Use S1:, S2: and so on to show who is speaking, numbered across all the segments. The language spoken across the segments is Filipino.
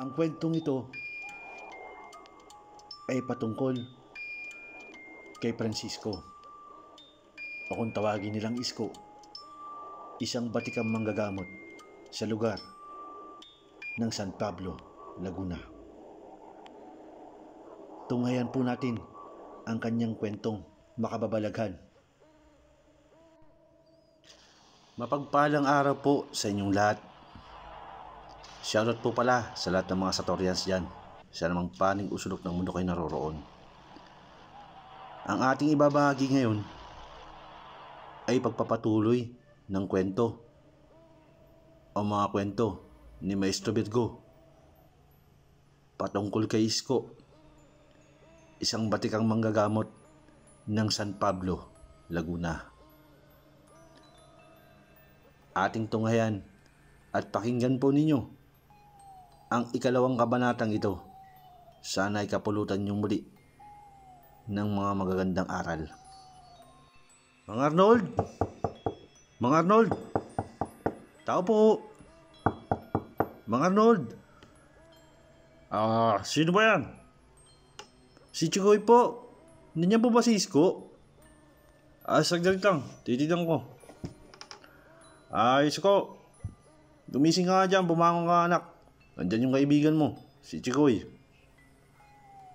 S1: Ang kwentong ito ay patungkol kay Francisco o kung tawagin nilang Isko, isang batikang manggagamot sa lugar ng San Pablo, Laguna. Tunghayan po natin ang kanyang kwentong makababalaghan. Mapagpalang araw po sa inyong lahat. Shoutout po pala sa lahat ng mga Satorians dyan. Sa namang paning usulok ng mundo kayo naroroon. Ang ating ibabahagi ngayon ay pagpapatuloy ng kwento o mga kwento ni Maestro Virgo patungkol kay Isko, isang batikang manggagamot ng San Pablo, Laguna. Ating tunghayan at pakinggan po ninyo ang ikalawang kabanatang ito. Sana ay kapulutan niyong muli ng mga magagandang aral. Mga Arnold! Mga Arnold! Tao po! Mga Arnold! Ah, sino ba yan? Si Chikoy po. Hindi niya po ba si Isko? Ah, saglit lang. Titignan ko. Ah, Isko. Gumising ka nga dyan. Bumangon ka anak. Nandyan yung kaibigan mo. Si Chikoy.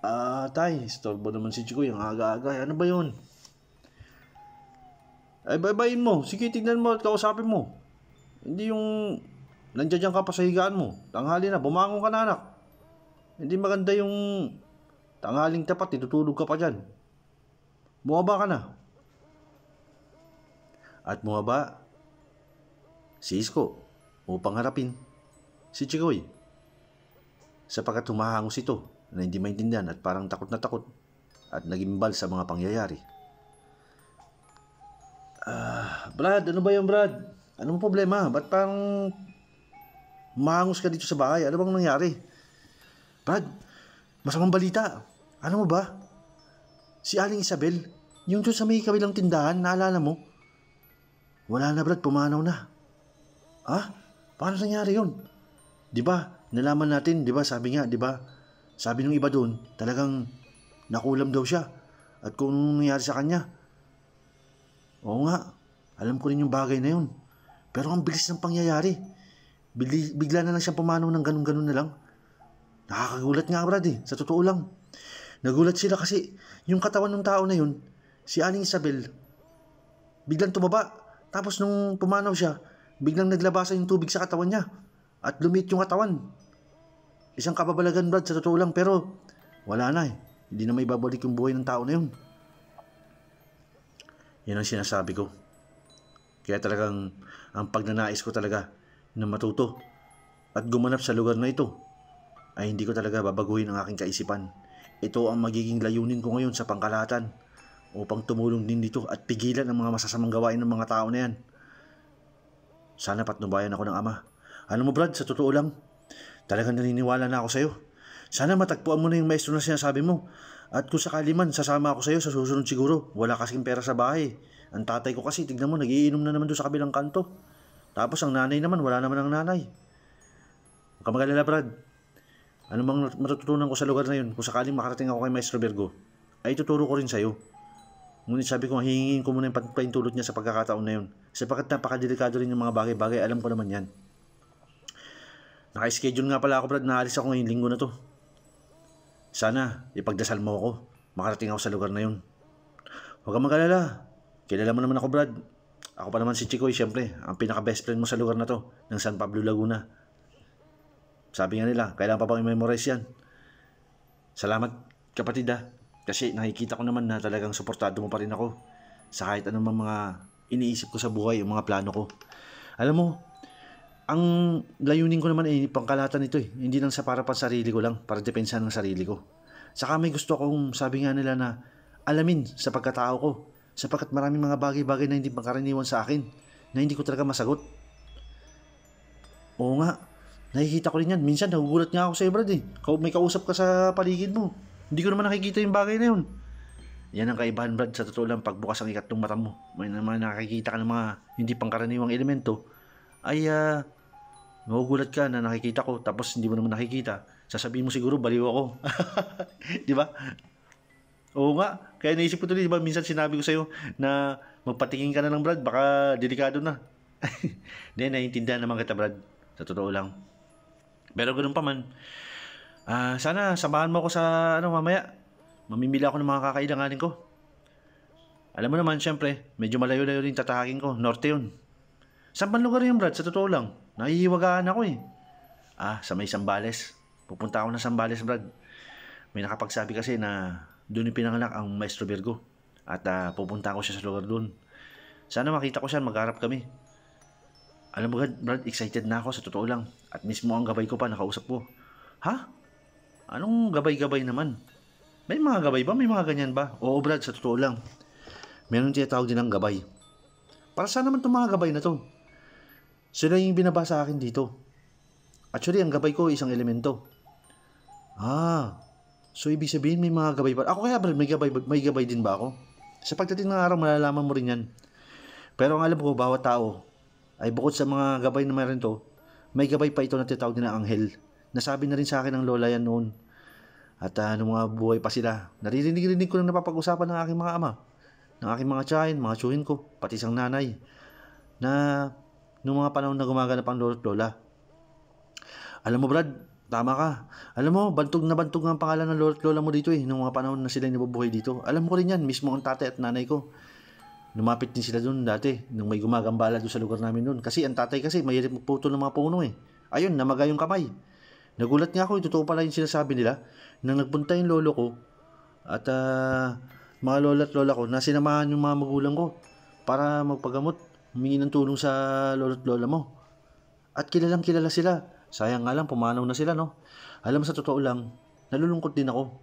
S1: Ah, tay. Istorbo naman si Chikoy. Ang aga-aga. Ano ba yun? Ay, baybayin mo. Sige, tignan mo at kausapin mo. Hindi yung nandiyan dyan ka pa sa higaan mo. Tanghali na, bumangon ka na anak. Hindi maganda yung tanghaling tapat, itutulog ka pa dyan. Bumaba ka na. At bumaba si Isko upang harapin si Chikoy. Sapagkat humahangos ito na hindi maintindihan at parang takot na takot at nagimbal sa mga pangyayari. Ah, Brad, ano ba yung Brad? Anong problema? Ba't parang mahangos ka dito sa bahay? Ano bang nangyari? Brad, masamang balita. Ano mo ba? Si Aling Isabel, yung doon sa may kabilang tindahan, naalala mo? Wala na Brad, pumanaw na. Ha? Paano nangyari yun? Di ba? Nalaman natin, di ba? Sabi nga, di ba? Sabi ng iba doon, talagang nakulam daw siya. At kung nangyari sa kanya, Oo nga, alam ko rin yung bagay na yun. Pero ang bilis ng pangyayari. Bigli, bigla na lang siyang pumanaw ng ganun-ganun na lang. Nakakagulat nga brad eh, sa totoo lang. Nagulat sila kasi yung katawan ng tao na yun, si Aling Isabel, biglang tumaba. Tapos nung pumanaw siya, biglang naglabasan yung tubig sa katawan niya. At lumit yung katawan. Isang kababalagan brad sa totoo lang pero wala na eh. Hindi na may babalik yung buhay ng tao na yun. Yan ang sinasabi ko. Kaya talagang ang pagnanais ko talaga na matuto at gumanap sa lugar na ito ay hindi ko talaga babaguhin ang aking kaisipan. Ito ang magiging layunin ko ngayon sa pangkalahatan upang tumulong din dito at pigilan ang mga masasamang gawain ng mga tao na yan. Sana patnubayan ako ng ama. Ano mo Brad, sa totoo lang, talagang naniniwala na ako sa'yo. Sana matagpuan mo na yung maestro na sinasabi mo at kung sakali man, sasama ako sa iyo sa susunod siguro. Wala kasing pera sa bahay. Ang tatay ko kasi, tignan mo, nagiinom na naman doon sa kabilang kanto. Tapos ang nanay naman, wala naman ang nanay. Huwag ka magalala, Brad. Ano bang matututunan ko sa lugar na yun kung sakaling makarating ako kay Maestro Virgo? Ay tuturo ko rin sa iyo. Ngunit sabi ko, hihingin ko muna yung paintulot niya sa pagkakataon na yun. Sapagkat napakadelikado rin yung mga bagay-bagay, alam ko naman yan. Naka-schedule nga pala ako, Brad, naalis ako ngayong linggo na to. Sana, ipagdasal mo ako. Makarating ako sa lugar na yun. Huwag kang magalala. Kilala mo naman ako, Brad. Ako pa naman si Chikoy, siyempre. Ang pinaka-best friend mo sa lugar na to, ng San Pablo, Laguna. Sabi nga nila, kailangan pa pang i-memorize yan. Salamat, kapatid ah. Kasi nakikita ko naman na talagang suportado mo pa rin ako sa kahit anong mga iniisip ko sa buhay, yung mga plano ko. Alam mo, ang layunin ko naman ay pangkalatan nito eh. Hindi lang sa para pa sarili ko lang, para depensa ng sarili ko. Saka may gusto akong sabi nga nila na alamin sa pagkatao ko. Sapagkat maraming mga bagay-bagay na hindi pangkaraniwan sa akin na hindi ko talaga masagot. Oo nga, nakikita ko rin yan. Minsan nagugulat nga ako sa iyo, Brad eh. May kausap ka sa paligid mo. Hindi ko naman nakikita yung bagay na yun. Yan ang kaibahan, Brad. Sa totoo lang, pagbukas ang ikatlong mata mo, may naman nakikita ka ng mga hindi pangkaraniwang elemento, ay uh, Nagugulat ka na nakikita ko tapos hindi mo naman nakikita. Sasabihin mo siguro baliw ako. di ba? Oo nga. Kaya naisip ko tuloy, di ba? Minsan sinabi ko sa'yo na magpatingin ka na lang, Brad. Baka delikado na. Hindi, naiintindihan naman kita, Brad. Sa totoo lang. Pero ganun pa man. Ah, sana samahan mo ako sa ano mamaya. Mamimili ako ng mga kakailanganin ko. Alam mo naman, syempre, medyo malayo-layo rin tatahakin ko. Norte yun. Saan lugar yun, Brad? Sa totoo lang. Nahihiwagaan ako eh. Ah, sa may Sambales. Pupunta ako ng Sambales, Brad. May nakapagsabi kasi na doon yung pinanganak ang Maestro Virgo. At uh, pupunta ako siya sa lugar doon. Sana makita ko siya, magharap kami. Alam mo, Brad, excited na ako sa totoo lang. At mismo ang gabay ko pa, nakausap ko. Ha? Anong gabay-gabay naman? May mga gabay ba? May mga ganyan ba? Oo, Brad, sa totoo lang. Meron tinatawag din ng gabay. Para saan naman itong mga gabay na to? Sila yung binabasa akin dito. Actually, ang gabay ko isang elemento. Ah, So, ibig sabihin, may mga gabay pa. Ako kaya, Brad, may gabay, may gabay din ba ako? Sa pagdating ng araw, malalaman mo rin yan. Pero ang alam ko, bawat tao, ay bukod sa mga gabay na meron to, may gabay pa ito na tinatawag na anghel. Nasabi na rin sa akin ng lola yan noon. At uh, mga buhay pa sila, naririnig-rinig ko na napapag-usapan ng aking mga ama, ng aking mga tiyahin, mga tsuhin ko, pati isang nanay, na nung mga panahon na gumaganap ang lolo't lola. Alam mo Brad, Tama ka. Alam mo, bantog na bantog ang pangalan ng lolo't lola mo dito eh, nung mga panahon na sila nabubuhay dito. Alam ko rin yan, mismo ang tatay at nanay ko. Lumapit din sila doon dati, nung may gumagambala doon sa lugar namin noon. Kasi ang tatay kasi, mahirap magputo ng mga puno eh. Ayun, namaga yung kamay. Nagulat nga ako, totoo pala yung sinasabi nila, nang nagpunta yung lolo ko, at uh, mga lola at lola ko, na sinamahan yung mga magulang ko para magpagamot, humingi ng tulong sa lolo at lola mo. At kilalang kilala sila Sayang nga lang, pumanaw na sila, no? Alam sa totoo lang, nalulungkot din ako.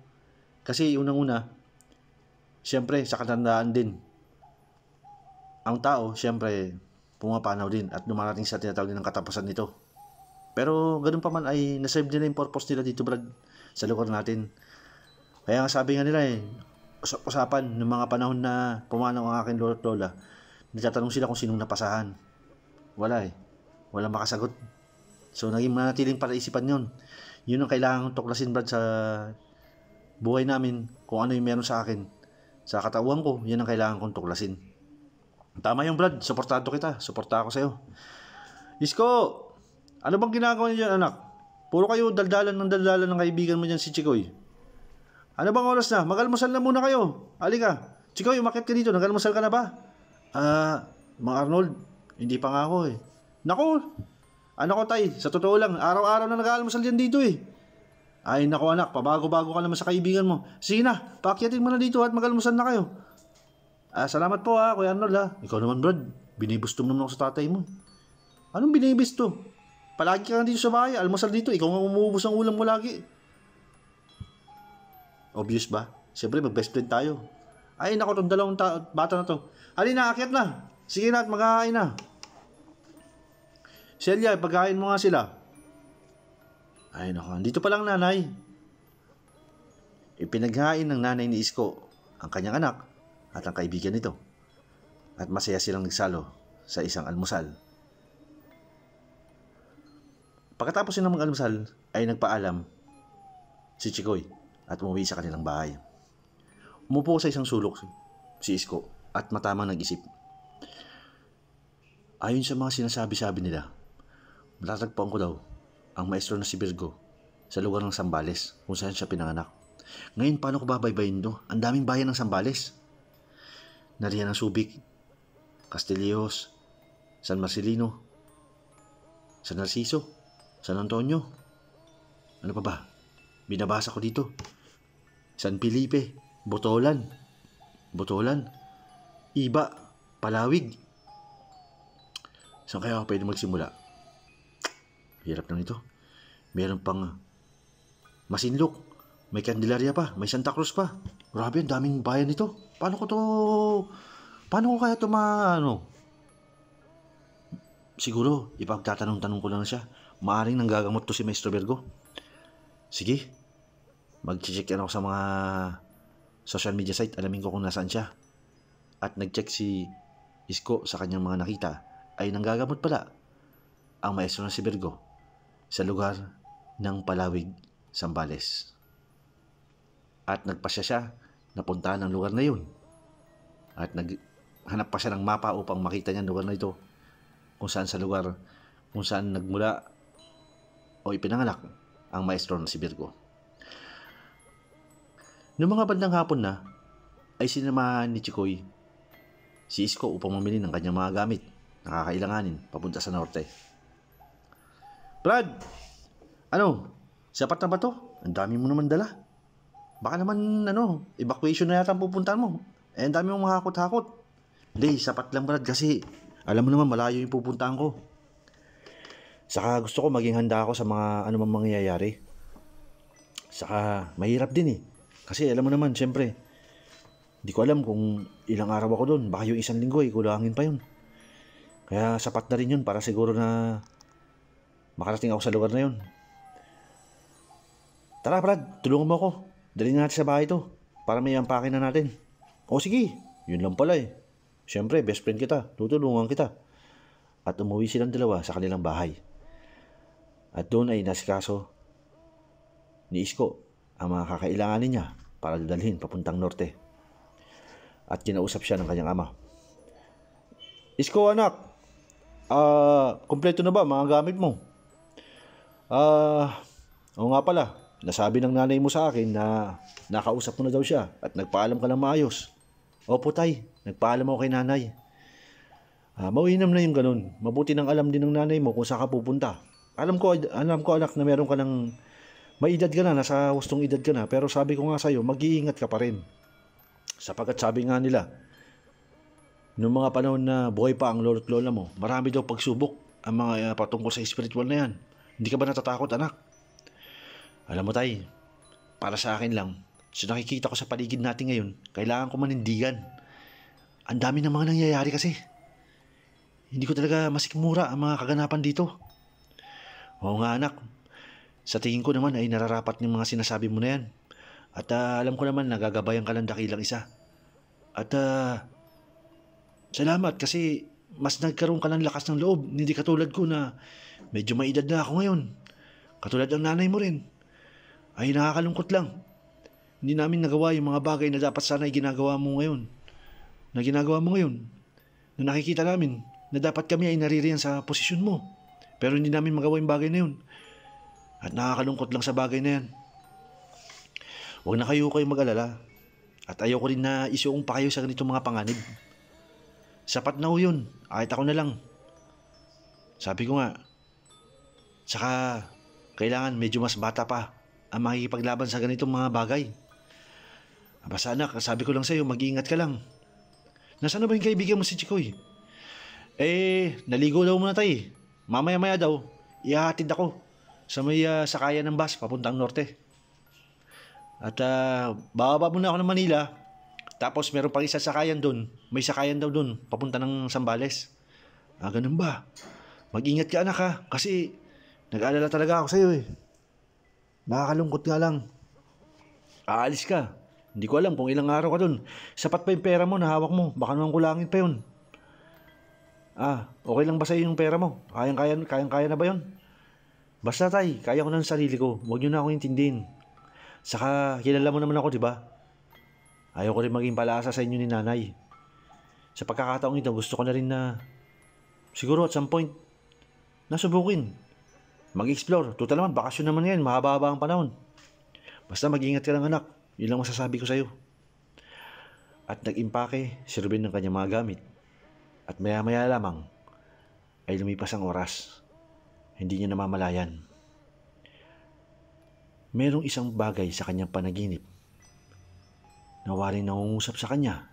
S1: Kasi unang-una, siyempre, sa katandaan din, ang tao, siyempre, pumapanaw din at dumarating sa tinatawag ng katapusan nito. Pero ganun pa man ay naserve nila yung purpose nila dito, Brad, sa lugar natin. Kaya nga sabi nga nila eh, usapan ng mga panahon na pumanaw ang aking lolo at lola, nagtatanong sila kung sinong napasahan. Wala eh. Wala makasagot. So, naging manatiling isipan yun. Yun ang kailangan tuklasin, Brad, sa buhay namin. Kung ano yung meron sa akin. Sa katawan ko, yun ang kailangan kong tuklasin. Tama yung Brad. Suportado kita. Suporta ako sa'yo. Isko, ano bang ginagawa niyo dyan, anak? Puro kayo daldalan ng daldalan ng kaibigan mo dyan si Chikoy. Ano bang oras na? Magalmusal na muna kayo. Halika. Chikoy, umakit ka dito. Nagalmusal ka na ba? Ah, uh, mga Arnold, hindi pa nga ako eh. Naku, ano ko tay, sa totoo lang, araw-araw na nag-aalmusal yan dito eh. Ay nako anak, pabago-bago ka naman sa kaibigan mo. Sige na, paakyatin mo na dito at mag-almusal na kayo. Ah, salamat po ha, Kuya Arnold ha. Ikaw naman Brad, binibustom naman ako sa tatay mo. Anong binibisto? Palagi ka dito sa bahay, almusal dito, ikaw nga umuubos ang ulam mo lagi. Obvious ba? Siyempre, mag-best friend tayo. Ay, nako, itong dalawang ta- bata na to. Halina, akyat na. Sige na at magkakain na. Celia, pagkain mo nga sila. Ay nako, dito pa lang nanay. Ipinaghain ng nanay ni Isko ang kanyang anak at ang kaibigan nito. At masaya silang nagsalo sa isang almusal. Pagkatapos ng mag-almusal ay nagpaalam si Chikoy at umuwi sa kanilang bahay. Umupo sa isang sulok si Isko at matamang nag-isip. Ayon sa mga sinasabi-sabi nila, Matatagpuan ko daw ang maestro na si Virgo sa lugar ng Sambales kung saan siya pinanganak. Ngayon, paano ko babaybayin do? Ang daming bayan ng Sambales. Nariyan ang Subic, Castillos, San Marcelino, San Narciso, San Antonio. Ano pa ba? Binabasa ko dito. San Felipe, Botolan, Botolan, Iba, Palawig. Saan kaya ako pwede magsimula? Hirap lang ito. Meron pang Masinlok. May Candelaria pa. May Santa Cruz pa. Grabe, ang daming bayan nito. Paano ko to... Paano ko kaya to ma... Ano? Siguro, ipagtatanong-tanong ko lang siya. Maaring nanggagamot to si Maestro Virgo. Sige. Mag-check ako sa mga social media site. Alamin ko kung nasaan siya. At nag-check si Isko sa kanyang mga nakita ay nanggagamot pala ang maestro na si Virgo sa lugar ng Palawig, Sambales. At nagpasya siya na puntahan ang lugar na yun. At naghanap pa siya ng mapa upang makita niya ang lugar na ito kung saan sa lugar kung saan nagmula o ipinanganak ang maestro na si Virgo. Noong mga bandang hapon na, ay sinamahan ni Chikoy si Isko upang mamili ng kanyang mga gamit na kakailanganin papunta sa norte. Brad! Ano? Sapat na ba to? Ang dami mo naman dala. Baka naman, ano, evacuation na yata ang pupuntahan mo. Eh, ang dami mong mahakot-hakot. Hindi, sapat lang Brad kasi alam mo naman malayo yung pupuntahan ko. Saka gusto ko maging handa ako sa mga ano mang mangyayari. Saka mahirap din eh. Kasi alam mo naman, syempre, hindi ko alam kung ilang araw ako doon. Baka yung isang linggo eh, kulangin pa yun. Kaya sapat na rin yun para siguro na makarating ako sa lugar na yun. Tara Brad, tulungan mo ako. Dalhin natin sa bahay to para may ampakin na natin. O sige, yun lang pala eh. Siyempre, best friend kita, tutulungan kita. At umuwi silang dalawa sa kanilang bahay. At doon ay nasikaso ni Isko ang mga kakailanganin niya para dadalhin papuntang norte. At kinausap siya ng kanyang ama. Isko anak, uh, kompleto na ba mga gamit mo? Ah, uh, oo nga pala, nasabi ng nanay mo sa akin na nakausap mo na daw siya at nagpaalam ka ng maayos. Opo tay, nagpaalam ako kay nanay. Ah, mauinam na yung ganun. Mabuti nang alam din ng nanay mo kung saan ka pupunta. Alam ko, alam ko anak na meron ka ng may edad ka na, nasa hustong edad ka na, pero sabi ko nga sa'yo, mag-iingat ka pa rin. Sapagat sabi nga nila, Noong mga panahon na buhay pa ang lolo't lola mo, marami daw pagsubok ang mga uh, patungkol sa spiritual na yan. Hindi ka ba natatakot, anak? Alam mo, tay, para sa akin lang, sa nakikita ko sa paligid natin ngayon, kailangan ko manindigan. Ang dami ng mga nangyayari kasi. Hindi ko talaga masikmura ang mga kaganapan dito. Oo nga anak, sa tingin ko naman ay nararapat ng mga sinasabi mo na yan. At uh, alam ko naman nagagabayan ka ng dakilang isa. At uh, Salamat kasi mas nagkaroon ka ng lakas ng loob. Hindi katulad ko na medyo may edad na ako ngayon. Katulad ng nanay mo rin. Ay nakakalungkot lang. Hindi namin nagawa yung mga bagay na dapat sana ay ginagawa mo ngayon. Na ginagawa mo ngayon. Na nakikita namin na dapat kami ay naririyan sa posisyon mo. Pero hindi namin magawa yung bagay na yun. At nakakalungkot lang sa bagay na yan. Huwag na kayo kayo mag-alala. At ayoko rin na isuong pa kayo sa ganitong mga panganib. Sapat na ho yun. Kahit ako na lang. Sabi ko nga, saka kailangan medyo mas bata pa ang makikipaglaban sa ganitong mga bagay. Basta anak, sabi ko lang sa'yo, mag-iingat ka lang. Nasaan na ba yung kaibigan mo si Chikoy? Eh, naligo daw muna tayo eh. Mamaya-maya daw, ihahatid ako sa may uh, sakayan ng bus papuntang norte. At uh, bababa muna ako ng Manila tapos meron pang isa sakayan doon. May sakayan daw doon, papunta ng Sambales. Ah, ganun ba? Mag-ingat ka anak ha, kasi nag-aalala talaga ako sa'yo eh. Nakakalungkot nga lang. Aalis ka. Hindi ko alam kung ilang araw ka doon. Sapat pa yung pera mo na hawak mo. Baka naman kulangin pa yun. Ah, okay lang ba sa'yo yung pera mo? Kayang-kaya kayang, kaya na ba yun? Basta tay, kaya ko ng sarili ko. Huwag niyo na akong intindihin. Saka kilala mo naman ako, di ba? Ayaw ko rin maging palaasa sa inyo ni nanay. Sa pagkakataong ito, gusto ko na rin na siguro at some point, nasubukin. Mag-explore. Total naman, bakasyon naman yan. Mahaba-haba ang panahon. Basta mag-ingat ka lang anak. Yun lang masasabi ko sa'yo. At nag-impake si Ruben ng kanyang mga gamit. At maya-maya lamang ay lumipas ang oras. Hindi niya namamalayan. Merong isang bagay sa kanyang panaginip na waring nangungusap sa kanya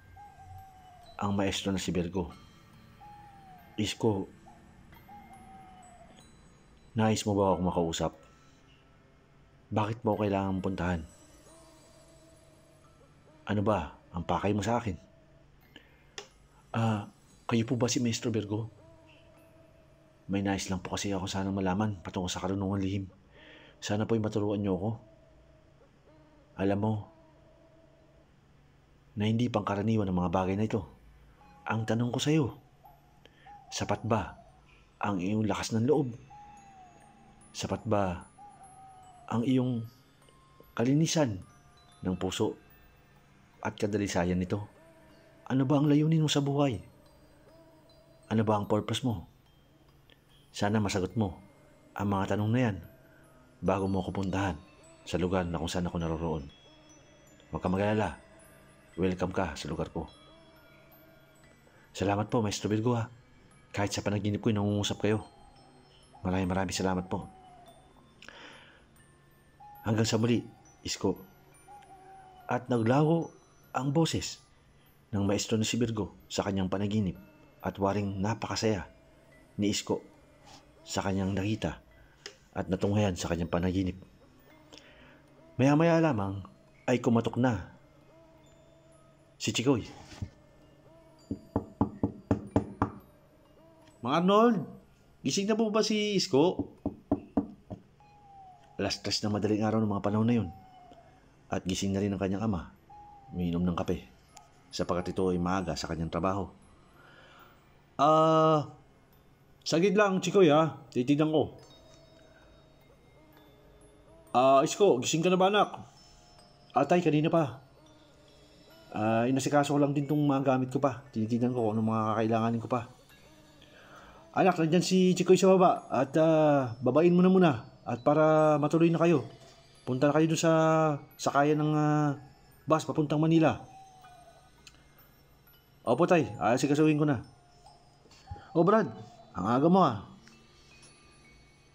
S1: ang maestro na si Virgo. Isko, nais mo ba ako makausap? Bakit mo kailangan puntahan? Ano ba ang pakay mo sa akin? Ah, kayo po ba si Maestro Virgo? May nais lang po kasi ako sana malaman patungkol sa karunungan lihim. Sana po'y maturuan niyo ako. Alam mo, na hindi pangkaraniwan ng mga bagay na ito. Ang tanong ko sa iyo, sapat ba ang iyong lakas ng loob Sapat ba ang iyong kalinisan ng puso at kadalisayan nito? Ano ba ang layunin mo sa buhay? Ano ba ang purpose mo? Sana masagot mo ang mga tanong na yan bago mo ako puntahan sa lugar na kung saan ako naroroon. Huwag ka mag-alala. Welcome ka sa lugar ko. Salamat po, Maestro Virgo ha. Kahit sa panaginip ko'y nangungusap kayo. Maraming maraming salamat po. Hanggang sa muli, Isko. At naglago ang boses ng maestro na si Virgo sa kanyang panaginip at waring napakasaya ni Isko sa kanyang nakita at natunghayan sa kanyang panaginip. Maya-maya lamang ay kumatok na si Chikoy. Mga Arnold, gising na po ba si Isko? Alas tres ng madaling araw ng mga panahon na yun. At gising na rin ang kanyang ama. Umiinom ng kape. Sapagkat ito ay maaga sa kanyang trabaho. Ah, sagid lang, Chikoy ha. Titignan ko. Ah, Isko, gising ka na ba anak? Atay, kanina pa. Ah, inasikaso ko lang din tong mga gamit ko pa. Tinitignan ko kung anong mga kakailanganin ko pa. Anak, nandyan si Chikoy sa baba at ah, babain mo na muna at para matuloy na kayo. Punta na kayo doon sa sakayan ng ah, bus papuntang Manila. Opo tay, ayos sikasuhin ko na. Oh Brad, ang aga mo ah.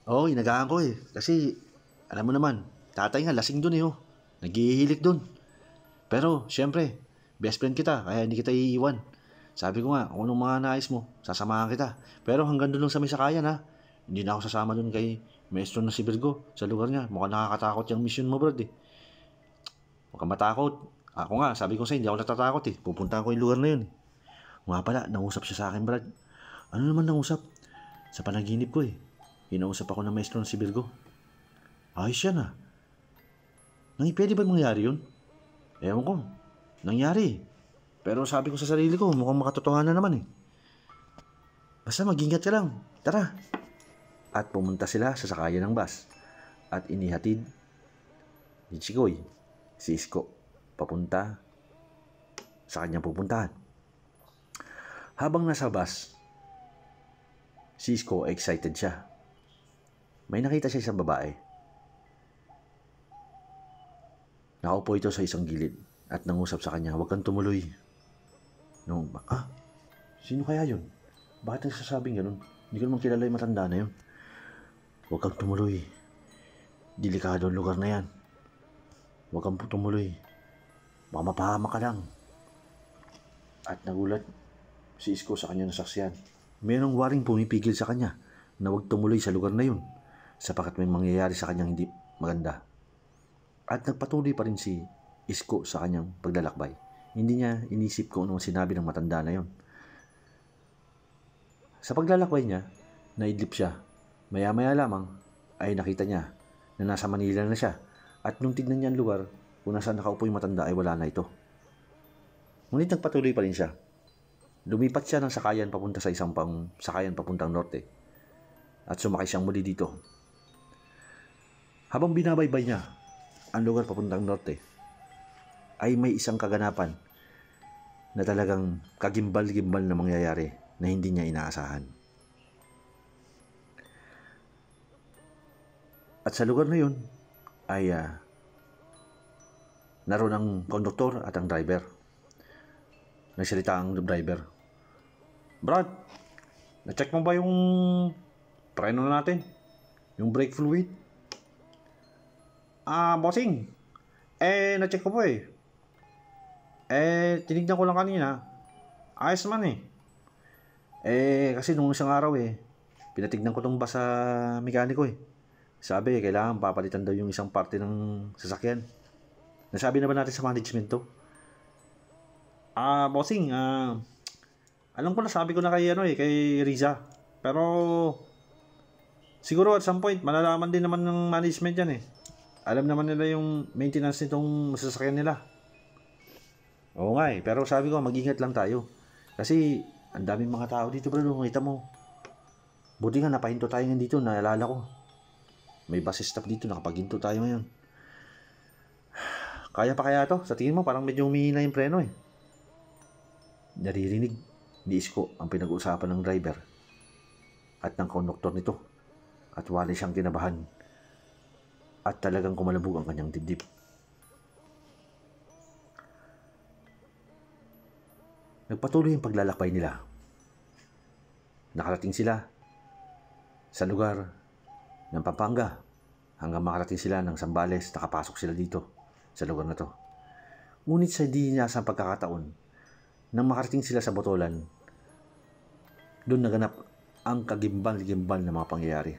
S1: Oo, oh, inagaan ko eh. Kasi, alam mo naman, tatay nga lasing dun eh oh. Naghihilik dun. Pero, syempre, best friend kita, kaya hindi kita iiwan. Sabi ko nga, kung anong mga nais mo, sasamahan kita. Pero hanggang doon lang sa may sakayan ha. Hindi na ako sasama doon kay maestro na si Virgo sa lugar niya. Mukhang nakakatakot yung mission mo, Brad eh. Huwag kang matakot. Ako nga, sabi ko sa'yo, hindi ako natatakot eh. Pupunta ko yung lugar na yun. Nga pala, nangusap siya sa akin, Brad. Ano naman nangusap? Sa panaginip ko eh. Hinausap ako ng maestro na si Virgo. Ayos yan ah. Nang pwede ba mangyari yun? Ewan ko. Nangyari. Pero sabi ko sa sarili ko, mukhang makatotohanan naman eh. Basta mag-ingat ka lang. Tara. At pumunta sila sa sakayan ng bus. At inihatid ni Chikoy si Isko papunta sa kanyang pupuntahan. Habang nasa bus, si Isko excited siya. May nakita siya isang babae. Nakaupo ito sa isang gilid at nangusap sa kanya, huwag kang tumuloy. No, ah, sino kaya yun? Bakit nagsasabing ganun? Hindi ko naman kilala yung matanda na yun. Huwag kang tumuloy. Delikado ang lugar na yan. Huwag kang tumuloy. Baka ka lang. At nagulat si Isko sa kanya nasaksiyan. Merong waring pumipigil sa kanya na huwag tumuloy sa lugar na yun sapagat may mangyayari sa kanyang hindi maganda. At nagpatuloy pa rin si Isko sa kanyang paglalakbay. Hindi niya inisip kung anong sinabi ng matanda na yon. Sa paglalakbay niya, naidlip siya. Maya-maya lamang ay nakita niya na nasa Manila na siya at nung tignan niya ang lugar kung nasaan nakaupo yung matanda ay wala na ito. Ngunit nagpatuloy pa rin siya. Lumipat siya ng sakayan papunta sa isang pang sakayan papuntang norte at sumakay siyang muli dito. Habang binabaybay niya ang lugar papuntang norte, ay may isang kaganapan na talagang kagimbal-gimbal na mangyayari na hindi niya inaasahan. At sa lugar na yun ay uh, naroon ang konduktor at ang driver. Nagsalita ang driver. Brad, na-check mo ba yung preno natin? Yung brake fluid? Ah, bossing. Eh, na-check ko po eh. Eh, tinignan ko lang kanina. Ayos naman eh. Eh, kasi nung isang araw eh, pinatignan ko tong bus sa mekaniko eh. Sabi, kailangan papalitan daw yung isang parte ng sasakyan. Nasabi na ba natin sa management to? Ah, bossing, ah, alam ko na sabi ko na kay ano eh, kay Riza. Pero siguro at some point malalaman din naman ng management yan eh alam naman nila yung maintenance nitong sasakyan nila. Oo nga eh, pero sabi ko, mag-ingat lang tayo. Kasi, ang daming mga tao dito bro, nakita mo. Buti nga, napahinto tayo nga dito, naalala ko. May bus stop dito, nakapaginto tayo ngayon. Kaya pa kaya to? Sa tingin mo, parang medyo humihina yung preno eh. Naririnig ni Isko ang pinag-uusapan ng driver at ng konduktor nito at wala siyang kinabahan at talagang kumalabog ang kanyang dibdib. Nagpatuloy ang paglalakbay nila. Nakarating sila sa lugar ng Pampanga hanggang makarating sila ng Sambales, nakapasok sila dito sa lugar na to. Ngunit sa di niya sa pagkakataon, nang makarating sila sa Botolan, doon naganap ang kagimbal-gimbal na mga pangyayari.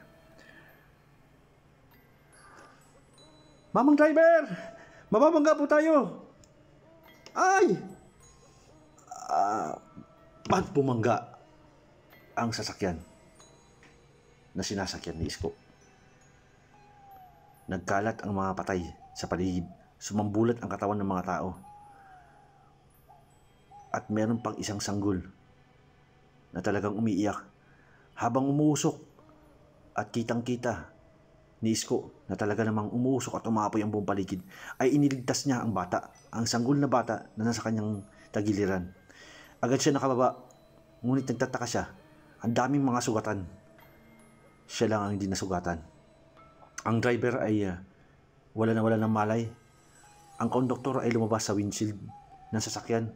S1: Mamang driver! Mababangga po tayo! Ay! Ah, ba't bumangga ang sasakyan na sinasakyan ni Isko? Nagkalat ang mga patay sa paligid. Sumambulat ang katawan ng mga tao. At meron pang isang sanggol na talagang umiiyak habang umuusok at kitang-kita ni Isko na talaga namang umuusok at umapoy ang buong paligid ay iniligtas niya ang bata, ang sanggol na bata na nasa kanyang tagiliran. Agad siya nakababa, ngunit nagtataka siya. Ang daming mga sugatan. Siya lang ang hindi nasugatan. Ang driver ay uh, wala na wala ng malay. Ang konduktor ay lumabas sa windshield ng sasakyan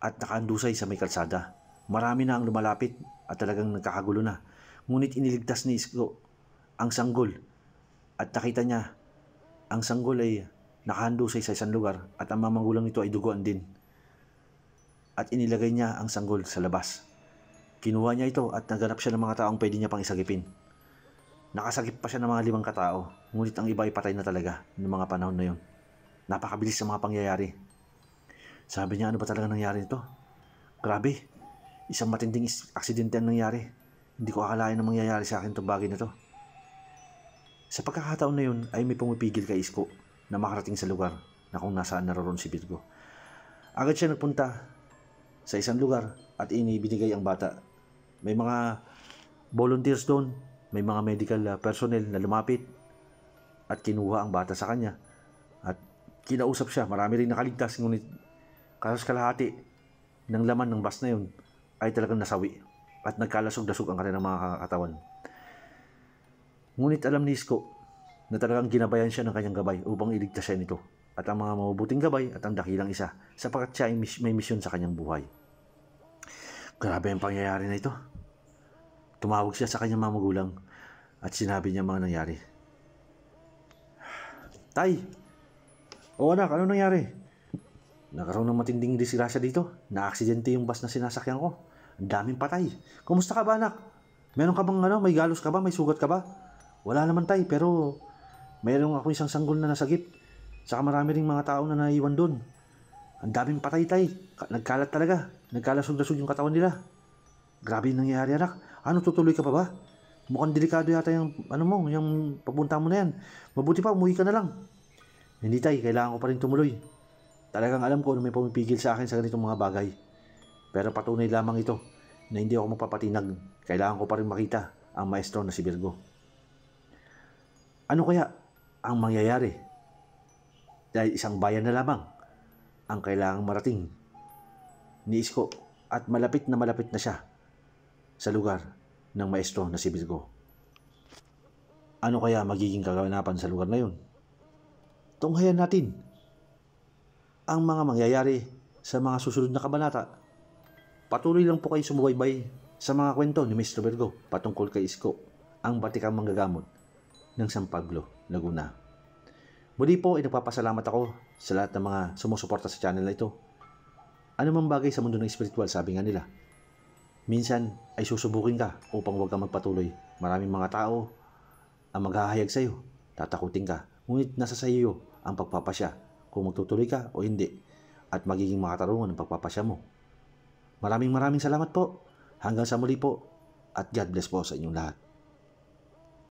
S1: at nakaandusay sa may kalsada. Marami na ang lumalapit at talagang nagkakagulo na. Ngunit iniligtas ni Isko ang sanggol at nakita niya ang sanggol ay nakahandusay sa isang lugar at ang mamangulang nito ay duguan din. At inilagay niya ang sanggol sa labas. Kinuha niya ito at naganap siya ng mga taong pwede niya pang isagipin. Nakasagip pa siya ng mga limang katao, ngunit ang iba ay patay na talaga ng mga panahon na yun. Napakabilis sa mga pangyayari. Sabi niya, ano ba talaga nangyari nito? Grabe, isang matinding aksidente ang nangyari. Hindi ko akalain na mangyayari sa akin itong bagay na to. Sa pagkakataon na yun ay may pumipigil kay Isko na makarating sa lugar na kung nasaan naroon si Virgo. Agad siya nagpunta sa isang lugar at inibinigay ang bata. May mga volunteers doon, may mga medical uh, personnel na lumapit at kinuha ang bata sa kanya. At kinausap siya, marami rin nakaligtas, ngunit karos kalahati ng laman ng bus na yun ay talagang nasawi at nagkalasog-dasog ang kanilang mga katawan. Ngunit alam ni Isko na talagang ginabayan siya ng kanyang gabay upang iligtas siya nito at ang mga mabubuting gabay at ang dakilang isa sapagkat siya ay may misyon sa kanyang buhay. Grabe ang pangyayari na ito. Tumawag siya sa kanyang mga magulang at sinabi niya mga nangyari. Tay! O anak, ano nangyari? Nagkaroon ng matinding disgrasya dito. Na-aksidente yung bus na sinasakyan ko. Ang daming patay. Kumusta ka ba anak? Meron ka bang ano, may galos ka ba? May sugat ka ba? Wala naman tay, pero mayroon ako isang sanggol na nasagip. Saka marami ring mga tao na naiwan doon. Ang daming patay tay. Ka- Nagkalat talaga. Nagkalasog-lasog yung katawan nila. Grabe yung nangyayari anak. Ano, tutuloy ka pa ba? Mukhang delikado yata yung, ano mo, yung papunta mo na yan. Mabuti pa, umuwi ka na lang. Hindi tay, kailangan ko pa rin tumuloy. Talagang alam ko na may pumipigil sa akin sa ganitong mga bagay. Pero patunay lamang ito na hindi ako magpapatinag. Kailangan ko pa rin makita ang maestro na si Virgo. Ano kaya ang mangyayari? Dahil isang bayan na lamang ang kailangang marating ni Isko at malapit na malapit na siya sa lugar ng maestro na si Virgo. Ano kaya magiging kaganapan sa lugar na yun? Tunghayan natin ang mga mangyayari sa mga susunod na kabanata. Patuloy lang po kayo sumubaybay sa mga kwento ni Mr. Virgo patungkol kay Isko, ang batikang manggagamot ng San Pablo, Laguna. Muli po ay nagpapasalamat ako sa lahat ng mga sumusuporta sa channel na ito. Ano mang bagay sa mundo ng spiritual, sabi nga nila. Minsan ay susubukin ka upang huwag kang magpatuloy. Maraming mga tao ang maghahayag sa iyo, tatakutin ka. Ngunit nasa sa iyo ang pagpapasya kung magtutuloy ka o hindi at magiging makatarungan ang pagpapasya mo. Maraming maraming salamat po. Hanggang sa muli po at God bless po sa inyong lahat.